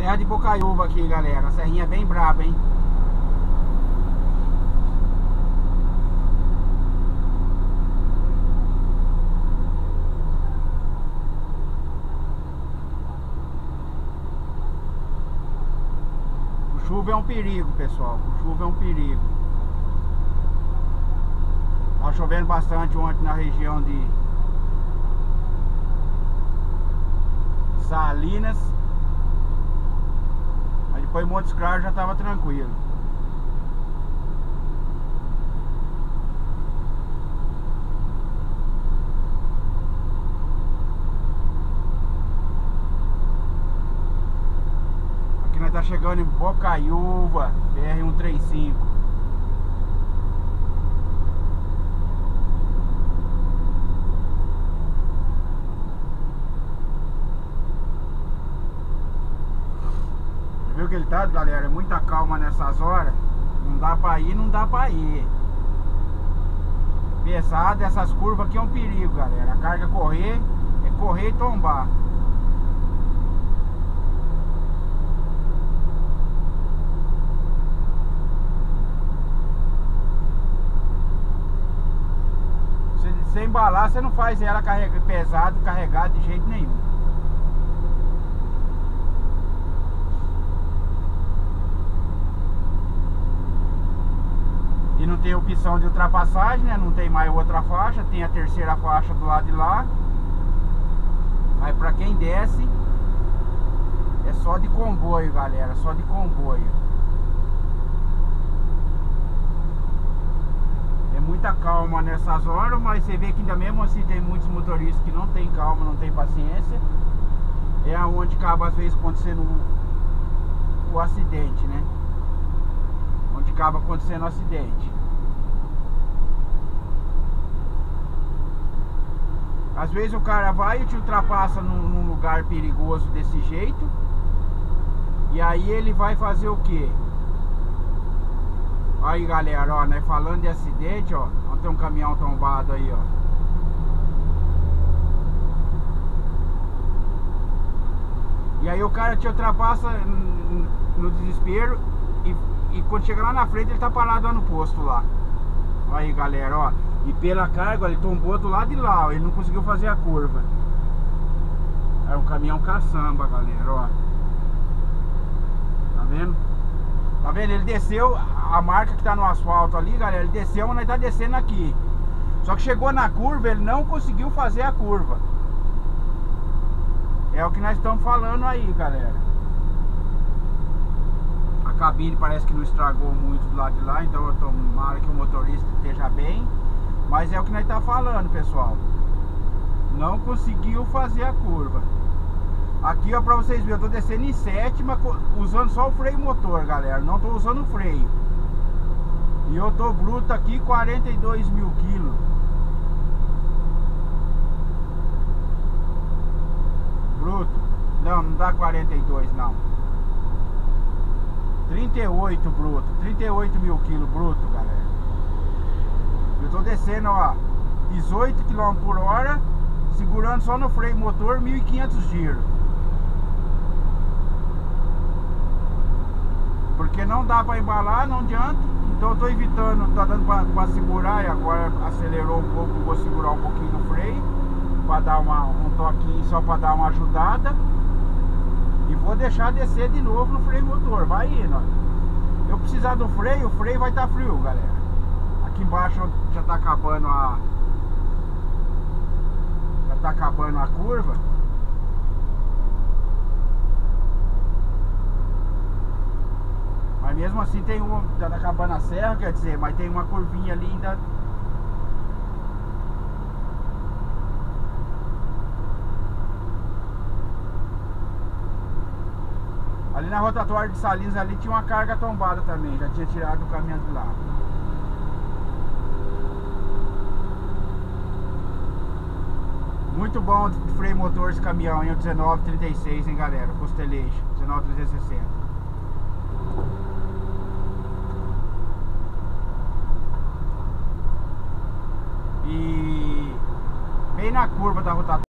Serra de Bocaiúva aqui, galera. Serrinha é bem braba, hein? O chuva é um perigo, pessoal. O chuva é um perigo. Tá chovendo bastante ontem na região de Salinas. Mas depois Montes Claros já estava tranquilo. Aqui nós tá chegando em Bocaiúva, BR-135. Galera? É muita calma nessas horas. Não dá pra ir, não dá pra ir. Pesado, essas curvas aqui é um perigo, galera. A carga correr, é correr e tombar. Se, se embalar, você não faz ela carrega, pesado, carregado de jeito nenhum. Tem opção de ultrapassagem, né? Não tem mais outra faixa, tem a terceira faixa do lado de lá. Mas pra quem desce, é só de comboio, galera, só de comboio. É muita calma nessas horas, mas você vê que ainda mesmo assim tem muitos motoristas que não tem calma, não tem paciência. É onde acaba às vezes acontecendo o acidente, né? onde acaba acontecendo o acidente. Às vezes o cara vai e te ultrapassa num, num, lugar perigoso desse jeito. E aí ele vai fazer o que? Aí galera, ó, né? Falando de acidente, ó. ó tem um caminhão tombado aí, ó. E aí o cara te ultrapassa no desespero e e quando chega lá na frente ele tá parado lá no posto lá. Aí galera, ó. E pela carga ele tombou do lado de lá, ó, ele não conseguiu fazer a curva. É um caminhão caçamba, galera, ó. Tá vendo? Tá vendo? Ele desceu, a marca que tá no asfalto ali, galera, ele desceu, mas nós tá descendo aqui. Só que chegou na curva, ele não conseguiu fazer a curva. É o que nós estamos falando aí, galera cabine parece que não estragou muito do lado de lá, então eu tomara que o motorista esteja bem. Mas é o que nós tá falando, pessoal. Não conseguiu fazer a curva. Aqui, ó, pra vocês verem, eu tô descendo em sétima, usando só o freio motor, galera. Não tô usando o freio. E eu tô bruto aqui, 42 mil quilos. Bruto. Não, não dá 42 não. 38 bruto, 38 mil quilos bruto, galera. Eu tô descendo, ó, 18 km por hora, segurando só no freio motor, 1.500 giros. Porque não dá pra embalar, não adianta. Então eu tô evitando, tá dando pra, pra segurar e agora acelerou um pouco, vou segurar um pouquinho no freio. Pra dar uma, um toquinho só pra dar uma ajudada. E vou deixar descer de novo no freio motor, vai indo, ó. Eu precisar do freio, o freio vai estar tá frio, galera. Aqui embaixo já tá acabando a... Já tá acabando a curva. Mas mesmo assim tem uma... Já tá acabando a serra, quer dizer, mas tem uma curvinha ali Ali na rotatória de Salinas ali tinha uma carga tombada também, já tinha tirado o caminhão de lá. Muito bom de freio motor esse caminhão, hein? O 1936, hein, galera? Costeleixo, 19360. E bem na curva da rotatória.